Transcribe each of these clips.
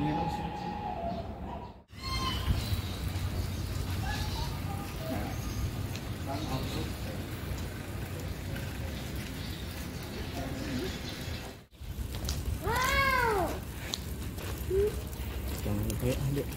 Wow. Jangan lupa adik.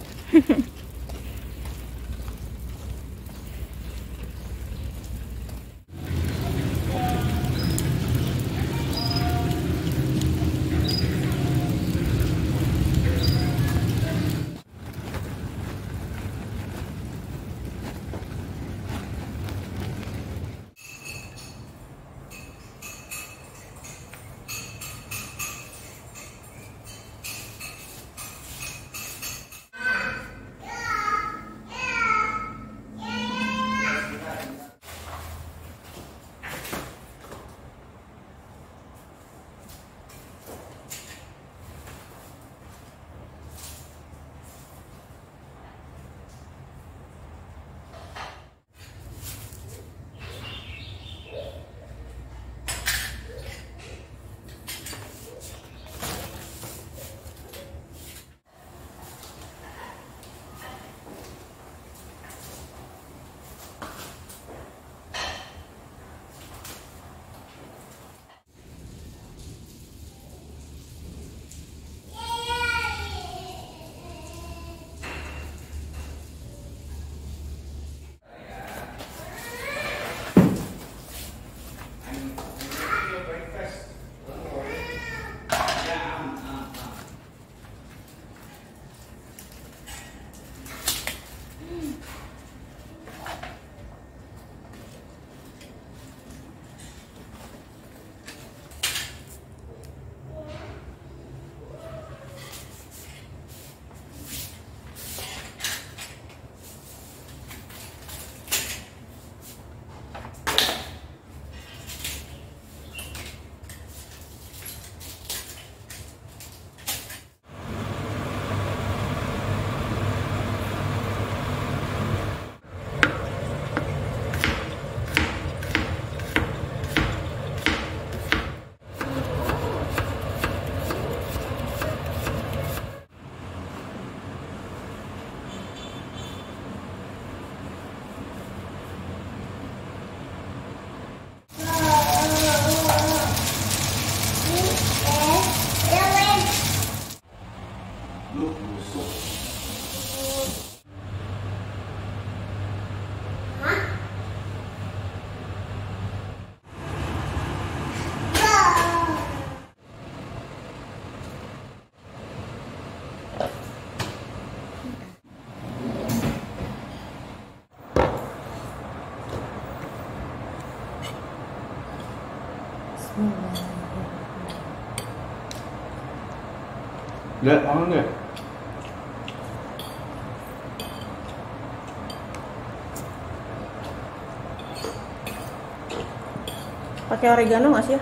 Look Ne? Anne. Pakai oregano nggak sih ya?